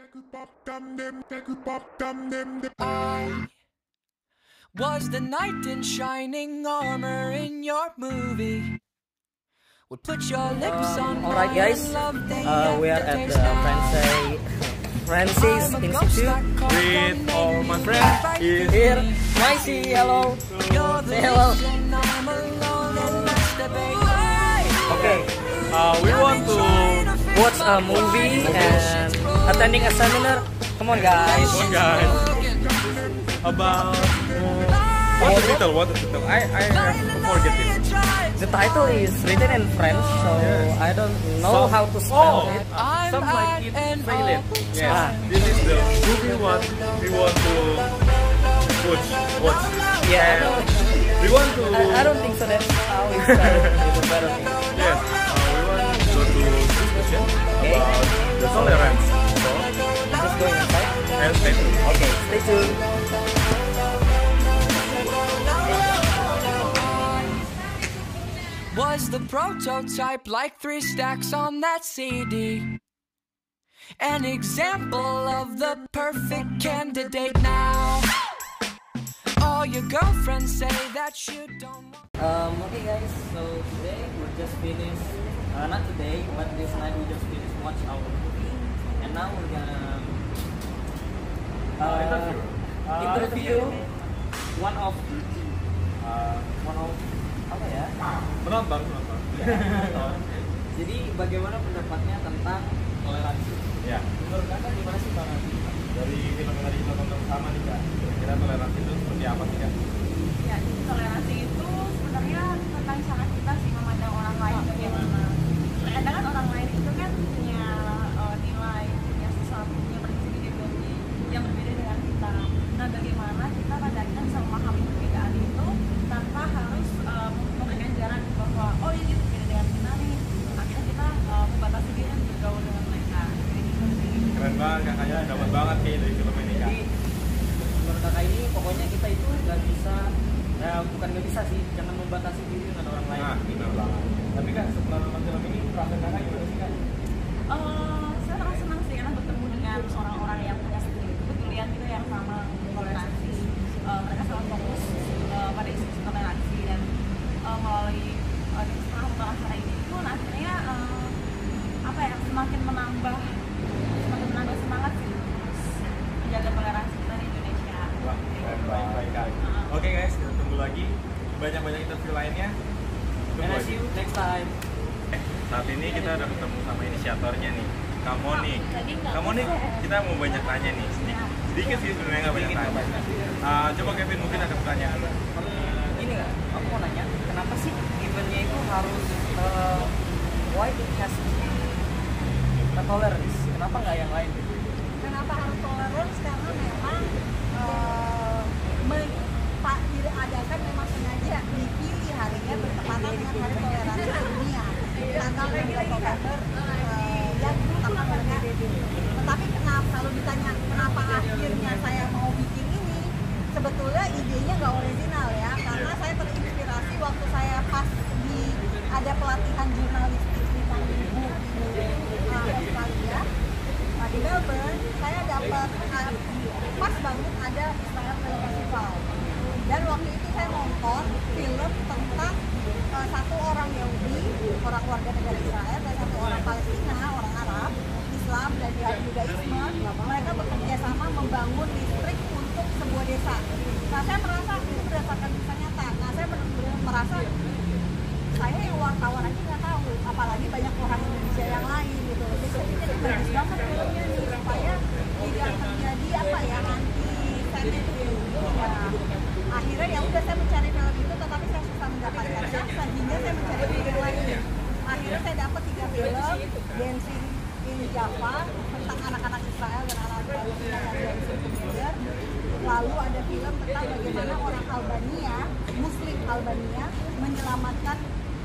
I was the knight in shining armor in your movie. Would put your lips um, on Alright guys, uh, we are at the Francais, Francais Institute with all my friends here. here. Nicey, hello. Say hello. Okay, uh, we want to watch a movie and attending a seminar. Come on guys. one guy about what the title? What the title? I I forget it. The title is written in French, so I don't know Some- how to spell oh. it. I'm Some like it and silent. all. Yes, Ah. this is the movie what we want to watch. Watch. Yeah, And we want to. I, I don't think so. That's how it's was the prototype like three stacks on that CD. An example of the perfect candidate now. All your girlfriends say that you don't. Um, okay guys, so today we just finished, uh, not today, but this night we just finished watch our movie, and now we're gonna uh, interview. Uh, interview one of uh, one of apa ya? Penonton, penonton. Jadi bagaimana pendapatnya tentang toleransi? Ya, Menurut anda gimana sih toleransi? dari film yang tadi kita tonton bersama nih kak, kira-kira toleransi itu seperti apa sih kak? Ya, jadi toleransi itu sebenarnya tentang cara kita sih memandang orang lain bagaimana. Kadang kan orang lain itu kan punya eh, nilai, punya sesuatu, punya prinsip hidup yang- yang berbeda dengan kita. Nah, bagaimana kita kadang-kadang bisa memahami perbedaan itu tanpa harus eh, memberikan jarak bahwa oh ini berbeda dengan kita nih. Akhirnya kita eh, membatasi diri dan bergaul dengan mereka. Jadi gitu sih. Keren banget kakaknya, dapat banget kayak dari film ini kak. Jadi menurut kakak ini pokoknya kita itu nggak bisa, ya bukan nggak bisa sih, jangan membatasi diri dengan orang lain. Nah, benar banget. Tapi kak, setelah nonton film ini, perasaan kakak gimana sih kak? Eh, saya sangat senang sih karena bertemu dengan orang-orang yang punya kepedulian gitu yang sama toleransi. Eh, mereka sangat fokus eh, pada isu-isu toleransi dan eh, melalui uh, setelah menonton acara ini pun akhirnya eh, apa ya semakin menambah semakin menambah semangat sih terus menjaga toleransi kita di Indonesia. Wah, keren baik, baik kak. Oke guys, kita tunggu lagi banyak-banyak interview lainnya. Tunggu And I aja. see you next time. Eh, saat ini kita udah ketemu sama inisiatornya nih, Kamu nih. Kamu nih, kita mau banyak tanya nih, sedikit, sedikit sih sebenarnya nggak banyak tanya. Ah, coba Kevin mungkin ada pertanyaan. Eh, ini nggak, aku mau nanya, kenapa sih eventnya itu harus uh, why it has to be tolerance? Kenapa nggak yang lain? gitu? Kenapa harus toleransi? Karena memang eh, me- pak diadakan memang sengaja dipilih harinya bertepatan dengan hari toleransi dunia tanggal 13 November eh, yang pertama kalinya. Tetapi kenapa kalau ditanya kenapa akhirnya saya mau bikin ini, sebetulnya idenya nggak original ya, karena saya terinspirasi waktu saya pas di ada pelatihan jurnalistik di di uh, Australia Nah, di Melbourne saya dapat uh, pas banget ada Israel Film Festival. Dan waktu itu saya nonton film tentang uh, satu orang Yahudi orang warga negara Israel dan satu orang Palestina orang Arab Islam dan juga Judaisme mereka bekerja sama membangun listrik untuk sebuah desa nah saya merasa itu berdasarkan kisah nyata nah saya benar-benar merasa saya yang wartawan aja nggak tahu apalagi banyak orang Indonesia yang lain gitu jadi saya pikir ini bagus banget filmnya nih supaya tidak terjadi apa ya anti feminisme ya akhirnya ya udah saya mencari film itu tetapi saya susah mendapatkannya sehingga saya mencari film yang lain akhirnya saya dapat tiga film In Java tentang anak-anak Israel dan anak-anak Palestina. Yang together lalu ada film tentang bagaimana orang Albania Muslim Albania menyelamatkan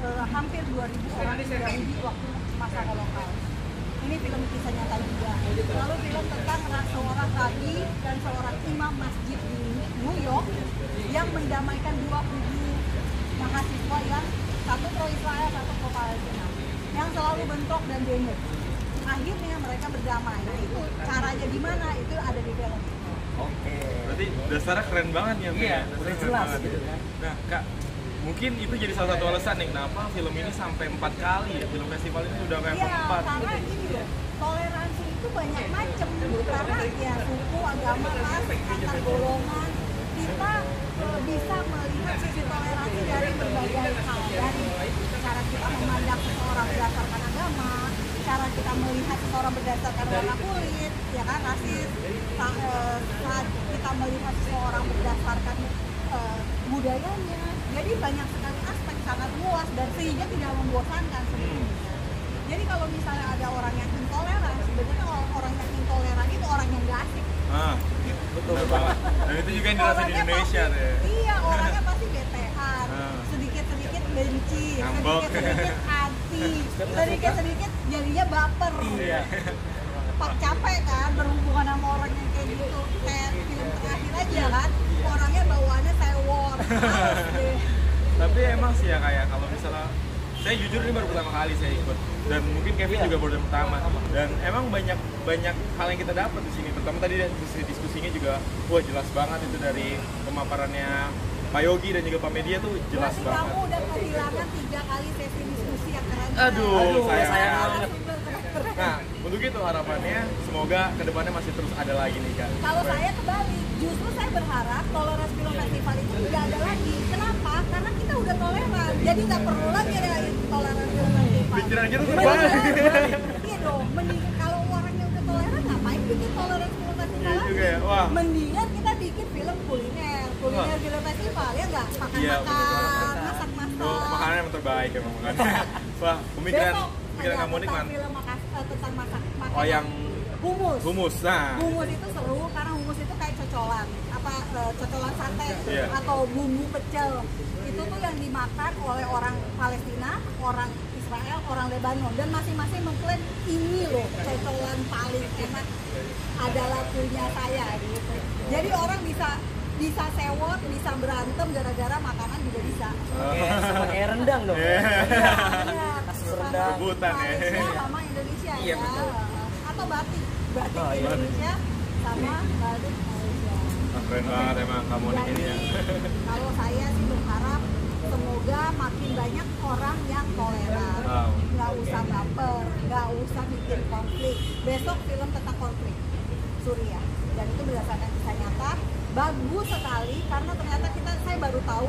eh, hampir 2000 orang Yahudi waktu masa Holocaust ini film kisah nyata juga. Lalu film tentang ra- seorang rabi dan seorang imam masjid di New York yang mendamaikan dua kubu mahasiswa yang satu pro Israel satu pro Palestina yang selalu bentrok dan demo akhirnya mereka berdamai nah itu caranya gimana itu ada di film Oke. Berarti dasarnya keren banget ya, Iya, ya? Udah keren jelas banget. gitu kan. Nah, Kak, mungkin itu jadi salah satu alasan nih kenapa film ini sampai empat kali ya film festival ini udah kayak Iya, empat. karena gini loh, toleransi itu banyak macam karena ya suku, agama, ras, antar golongan kita eh, bisa melihat sisi toleransi dari berbagai hal dari cara kita memandang seseorang berdasarkan agama, cara kita seseorang berdasarkan warna kulit, ya kan rasis, eh, saat kita melihat seseorang berdasarkan eh, budayanya, jadi banyak sekali aspek sangat luas dan sehingga tidak membosankan sebenarnya. Jadi kalau misalnya ada orang yang intoleran, sebenarnya orang, orang yang intoleran itu orang yang gak asik. Ah, betul banget. Dan itu juga yang dirasain di Indonesia pasti, deh. Iya, orangnya pasti betean, Ah. sedikit-sedikit benci, sedikit-sedikit anti, sedikit-sedikit jadinya baper. Iya. Pak capek kan berhubungan sama orang yang kayak gitu. Kayak film terakhir aja kan, orangnya bawaannya sewot. Tapi emang sih ya kayak kalau misalnya saya jujur ini baru pertama kali saya ikut dan mungkin Kevin Iya. juga baru yang pertama dan emang banyak banyak hal yang kita dapat di sini pertama tadi dari diskusi diskusinya juga wah jelas banget itu dari pemaparannya Pak Yogi dan juga Pak Media tuh jelas Berarti banget kamu udah kehilangan tiga kali sesi diskusi. Aduh, Aduh, sayang sayang nah untuk itu harapannya semoga ke depannya masih terus ada lagi nih kak Kalau saya kebalik, justru saya berharap toleransi film festival itu tidak ada lagi. Kenapa? Karena kita udah toleran, jadi nggak perlu lagi ada toleransi film festival. Pikiran kita tuh terbalik. Iya dong, mending kalau orangnya udah toleran, ngapain bikin toleransi film festival Iya lagi? juga ya, wah. Mendingan kita bikin film kuliner, kuliner film festival ya nggak? Iya, Makan-makan. Masak-masak. Tuh, makanan yang terbaik emang makannya wah pemikiran Besok pemikiran kamu nih man film makas, eh, tentang masak makanan. oh yang humus. humus nah Humus itu seru karena humus itu kayak cocolan, apa eh, cocolan sate Iya. atau bumbu pecel. Itu tuh yang dimakan oleh orang Palestina, orang Israel, orang Lebanon dan masing-masing mengklaim ini loh cocolan paling enak adalah punya saya gitu. Jadi orang bisa bisa sewot, bisa berantem gara-gara makanan juga bisa. Oke, sama kayak rendang dong. Iya. Iya, Kasus rendang. Rebutan ya. Malaysia sama Indonesia Iya, ya. betul. Atau batik, batik Oh, iya. Indonesia sama batik Malaysia. Ah, keren banget emang kamu nih ini ya kalau saya sih berharap semoga makin banyak orang yang toleran, Wow. nggak usah baper, nggak usah bikin konflik. Besok film tentang konflik Suriah dan itu berdasarkan kisah nyata bagus sekali karena ternyata kita saya baru tahu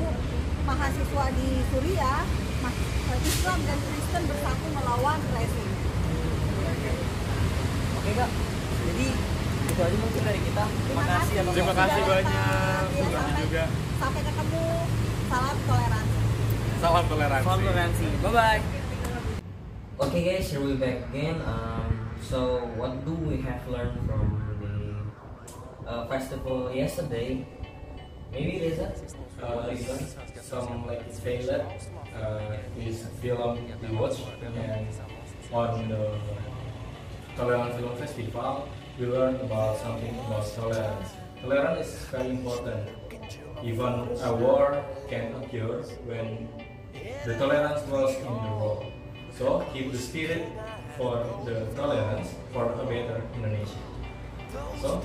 mahasiswa di Suriah mas- Islam dan Kristen bersatu melawan rezim. Oke kak, jadi itu aja mungkin dari kita. Terima kasih atas Terima kasih banyak. Ya, sampai, juga. sampai ketemu. Salam toleransi. salam toleransi Salam toleransi. Bye bye. Okay guys, here we back again. Um, so what do we have learned from uh, festival yesterday? Maybe Reza, uh, what some like trailer uh, is film we watch and on the Tolerance Film Festival we learn about something about tolerance. Tolerance is very important. Even a war can occur when the tolerance was in the world. So keep the spirit for the tolerance for a better Indonesia. So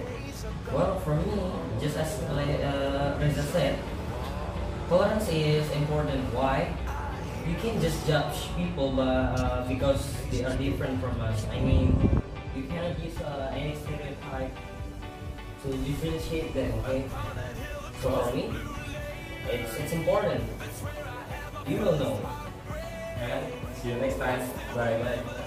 Well, for me, just as uh, said, tolerance is important. Why? You can't just judge people by, uh, because they are different from us. I mean, you cannot use uh, any stereotype to differentiate them. Okay. So for me, it's it's important. You will know. and see you next time. Bye bye.